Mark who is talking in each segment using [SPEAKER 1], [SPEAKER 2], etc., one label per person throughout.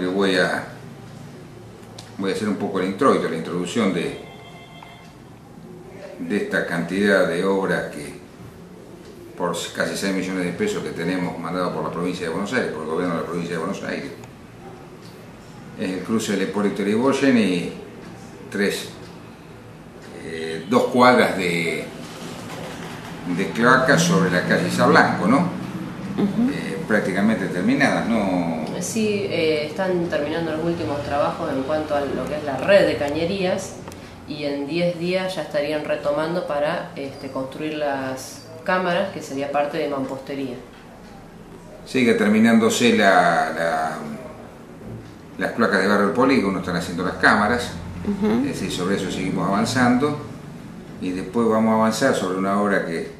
[SPEAKER 1] que voy a, voy a hacer un poco el introito, la introducción de, de esta cantidad de obras que por casi 6 millones de pesos que tenemos mandado por la provincia de Buenos Aires, por el gobierno de la provincia de Buenos Aires. Es el cruce del Hipólito Yrigoyen y tres, eh, dos cuadras de, de cloacas sobre la calle Sablanco, ¿no? Eh, prácticamente terminadas, ¿no?
[SPEAKER 2] Sí, eh, están terminando los últimos trabajos en cuanto a lo que es la red de cañerías y en 10 días ya estarían retomando para este, construir las cámaras, que sería parte de mampostería.
[SPEAKER 1] Sigue terminándose la, la- las placas de barrio del polígono, están haciendo las cámaras, es decir, sobre eso seguimos avanzando y después vamos a avanzar sobre una obra que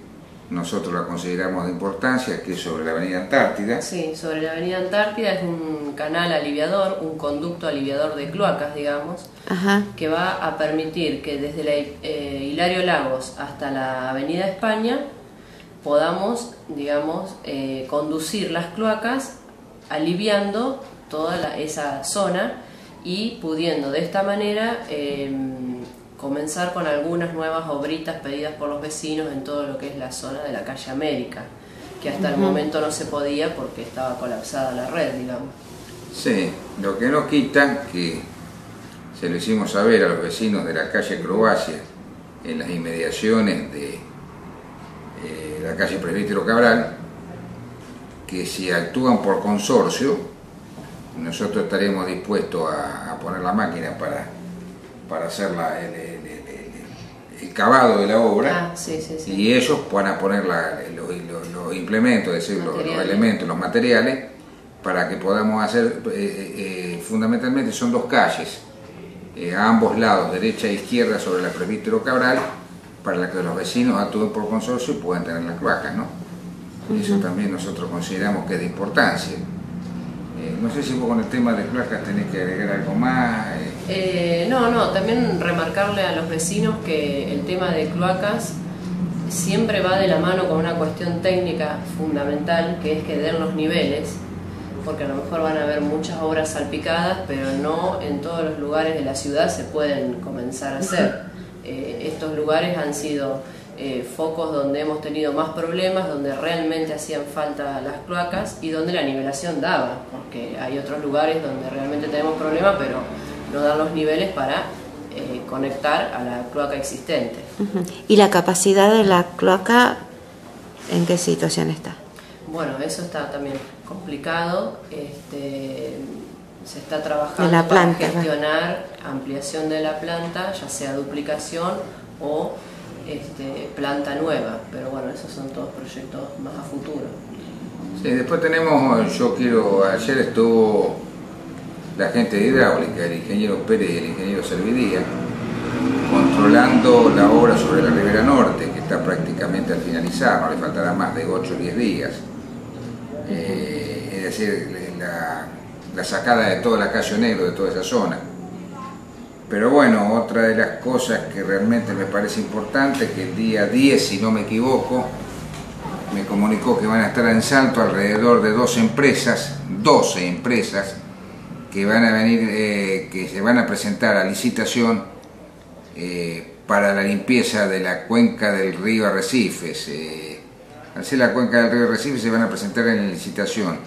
[SPEAKER 1] nosotros la consideramos de importancia, que es sobre la avenida Antártida.
[SPEAKER 2] Sí, sobre la avenida Antártida es un canal aliviador, un conducto aliviador de cloacas, digamos,
[SPEAKER 3] Ajá.
[SPEAKER 2] que va a permitir que desde la eh, Hilario Lagos hasta la Avenida España podamos, digamos, eh, conducir las cloacas aliviando toda la- esa zona y pudiendo de esta manera eh, comenzar con algunas nuevas obritas pedidas por los vecinos en todo lo que es la zona de la calle América, que hasta el momento no se podía porque estaba colapsada la red, digamos.
[SPEAKER 1] Sí, lo que no quita que se lo hicimos saber a los vecinos de la calle Croacia, en las inmediaciones de eh, la calle Presbítero Cabral, que si actúan por consorcio, nosotros estaremos dispuestos a, a poner la máquina para, para hacer la- el, el- el- el cavado de la obra
[SPEAKER 2] Ah, sí, sí, sí.
[SPEAKER 1] y ellos van a poner la- los, los- los implementos, es decir, los, elementos, los materiales, para que podamos hacer, eh, eh, eh, fundamentalmente son dos calles, eh, a ambos lados, derecha e izquierda sobre la Presbítero Cabral, para que los vecinos actúen por consorcio y puedan tener las cloacas, ¿no? Eso también nosotros consideramos que es de importancia. No sé si vos con el tema de cloacas tenés que agregar algo más. Eh,
[SPEAKER 2] no, no, también remarcarle a los vecinos que el tema de cloacas siempre va de la mano con una cuestión técnica fundamental, que es que den los niveles, porque a lo mejor van a haber muchas obras salpicadas, pero no en todos los lugares de la ciudad se pueden comenzar a hacer. Eh, estos lugares han sido eh, focos donde hemos tenido más problemas, donde realmente hacían falta las cloacas y donde la nivelación daba, porque hay otros lugares donde realmente tenemos problemas, pero no dan los niveles para eh, conectar a la cloaca existente.
[SPEAKER 3] ¿Y la capacidad de la cloaca en qué situación está?
[SPEAKER 2] Bueno, eso está también complicado. Este, se está trabajando
[SPEAKER 3] la planta,
[SPEAKER 2] gestionar ampliación de la planta, ya sea duplicación o este, planta nueva. Pero bueno, esos son todos proyectos más a futuro.
[SPEAKER 1] Sí, después tenemos, yo quiero, ayer estuvo la gente de hidráulica, el ingeniero Pérez y el ingeniero Servidía, controlando la obra sobre la Ribera Norte, que está prácticamente al finalizar, no le faltará más de 8 o 10 días. Eh, es decir, la, sacada de todo la Cayo Negro, de toda esa zona. Pero bueno, otra de las cosas que realmente me parece importante, que el día 10, si no me equivoco, me comunicó que van a estar en Salto alrededor de dos empresas, 12 empresas, que van a venir, eh, que se van a presentar a licitación eh, para la limpieza de la cuenca del río Arrecifes. Eh, al ser la cuenca del río Arrecifes se van a presentar en licitación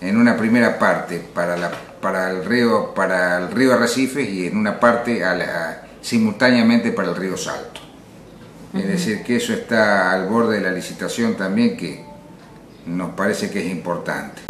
[SPEAKER 1] en una primera parte para, la, para, el, río, para el río Arrecifes y en una parte a la- simultáneamente para el río Salto. Es decir, que eso está al borde de la licitación también, que nos parece que es importante.